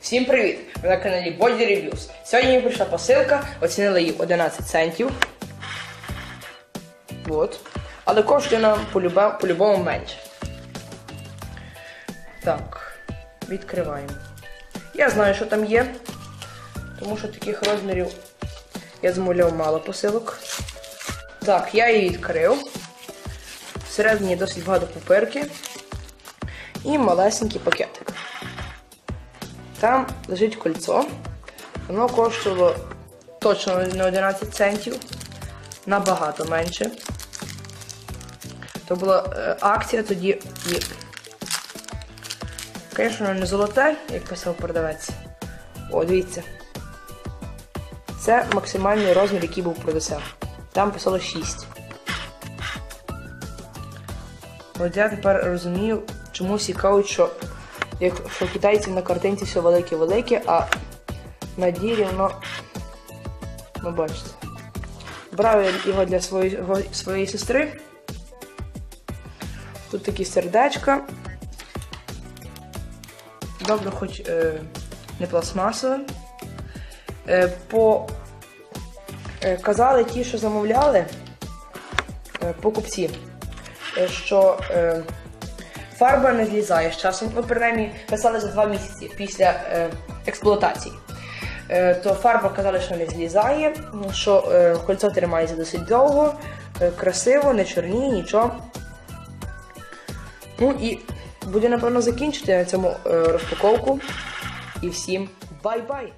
Всім привіт! Ви на каналі Body Reviews. Сьогодні мені прийшла посилка, оцінили її 11 центів. От. Але коштує нам по-любому менше. Так, відкриваємо. Я знаю, що там є. Тому що таких розмірів я замовляв мало посилок. Так, я її відкрив. Всередині досить багато паперки. І малесенький пакетик. Там лежить кольцо. Воно коштувало точно не 11 центів, набагато менше. То була е, акція тоді і. Звісно, не золоте, як писав продавець. О, дивіться. Це максимальний розмір, який був продавцем. Там писало 6. От я тепер розумію, чому всі кажуть, що якщо китайців на картинці все велике-велике, а на ділі воно. Ну бачите. Брав я його для своєї, своєї сестри. Тут такі сердечка. Добре, хоч е, не пластмасове. Е, по казали ті, що замовляли е, покупці, е, що е, фарба не злізає з часом. Ну, принаймні, писали за два місяці після е, експлуатації. Е, то фарба казали, що не злізає, що е, кольцо тримається досить довго, е, красиво, не чорніє, нічого. Ну і буде, напевно, закінчити на цьому е, розпаковку. І всім bye-bye!